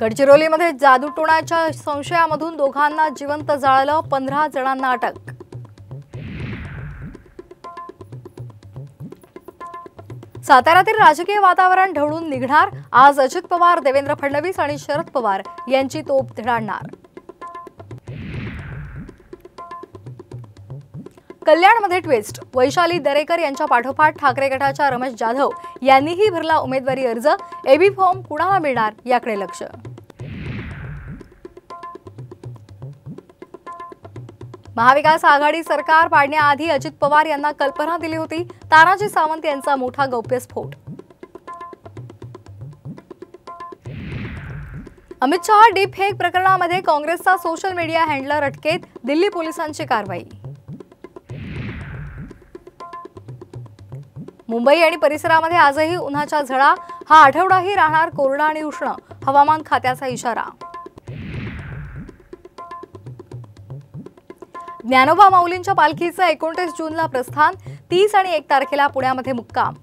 गडचिरोलीमध्ये जादूटोणाच्या संशयामधून दोघांना जिवंत जाळलं पंधरा जणांना अटक. साताऱ्यातील राजकीय वातावरण ढवळून निघणार. आज अजित पवार देवेंद्र फडणवीस आणि शरद पवार यांची तोप धडाडणार. कल्याणमध्ये ट्विस्ट वैशाली दरेकर यांच्या पाठोपाठ ठाकरे गटाच्या रमेश जाधव यांनीही भरला उमेदवारी अर्ज. एबी फॉर्म कुणाला मिळणार याकडे लक्ष. महाविकास आघाडी सरकार पाडण्याआधी अजित पवार यांना कल्पना दिली होती. तानाजी सावंत यांचा मोठा गौप्यस्फोट अमित शहा डीप फेक प्रकरणामध्ये काँग्रेसचा सोशल मीडिया हँडलर अटकेत. दिल्ली पोलिसांची कारवाई. मुंबई आणि परिसरामध्ये आजही उन्हाच्या झळा. हा आठवडाही राहणार कोरडा आणि उष्ण. हवामान खात्याचा इशारा. ज्ञानोबा माऊलींच्या पालखीचं एकोणतीस जूनला प्रस्थान. तीस आणि एक तारखेला पुण्यामध्ये मुक्काम.